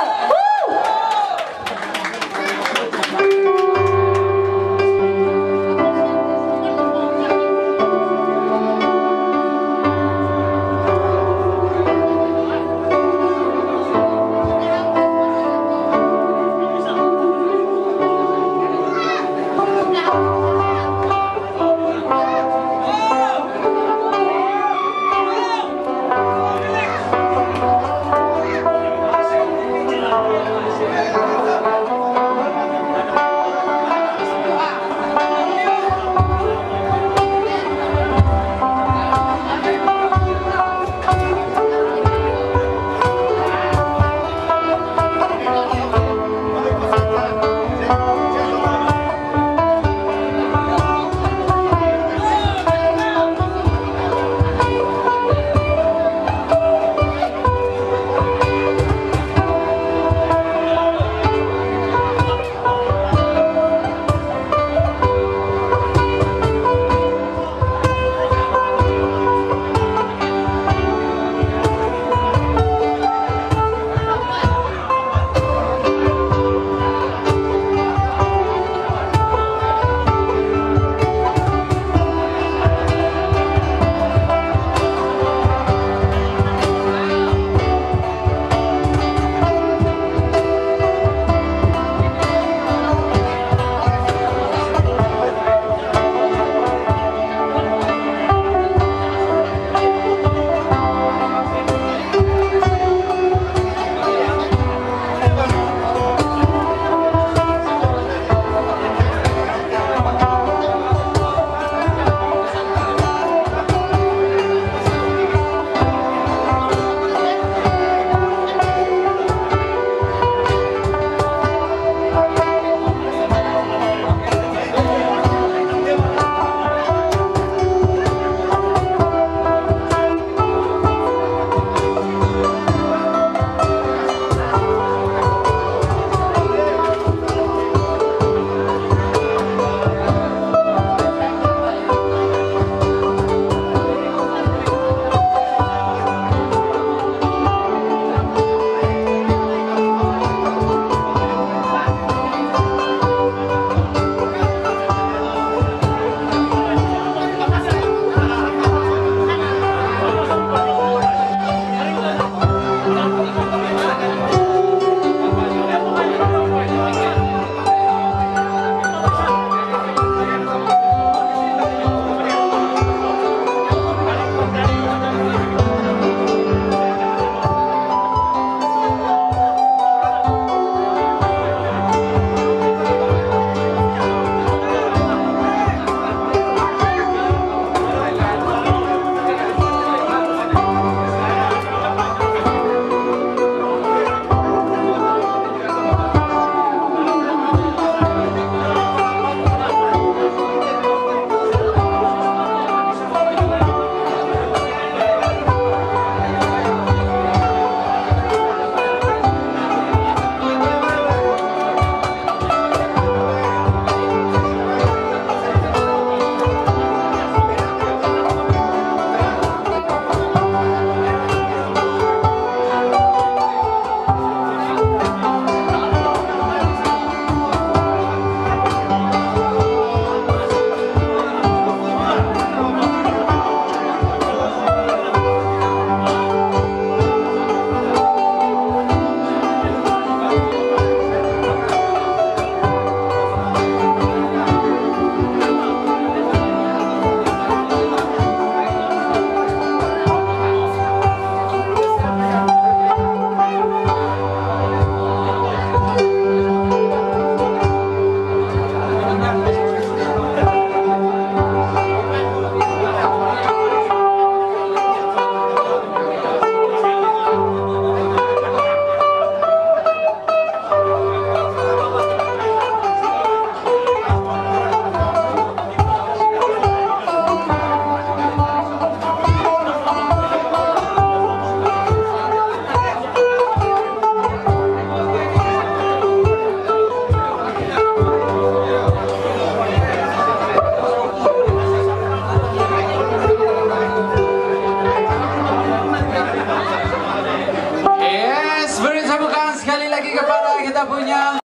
아,